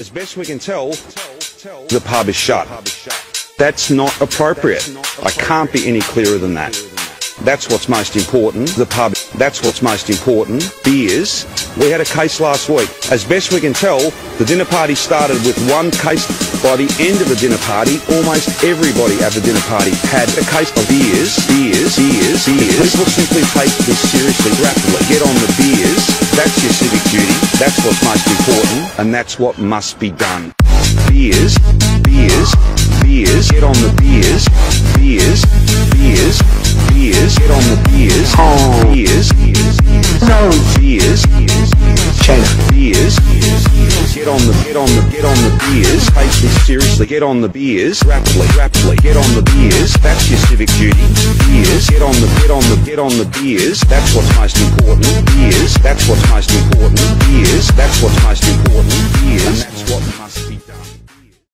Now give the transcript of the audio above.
As best we can tell, the pub is shut. That's not appropriate. I can't be any clearer than that. That's what's most important. The pub, that's what's most important. Beers. We had a case last week. As best we can tell, the dinner party started with one case. By the end of the dinner party, almost everybody at the dinner party had a case of beers, beers, beers, beers. People simply take this seriously rapidly. Get on the beers. That's your. That's what's most important. And that's what must be done. Beers, beers, beers. Get on the beers, beers, beers, beers. Get on the beers, beers, beers, no beers, China beers. Get on the, get on the, get on the beers. Take this seriously. Get on the beers, rapidly, rapidly. Get on the beers. That's your civic duty. Beers. Get on the, get on the, get on the beers. That's what's most important. Beers. That's what's what's most important. Beers. And that's what must be done.